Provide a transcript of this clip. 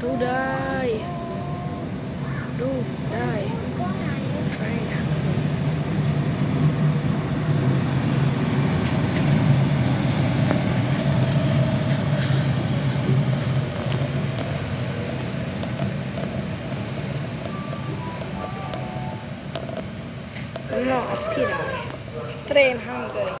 today. die. Train. No, skidaj. Train Hungary.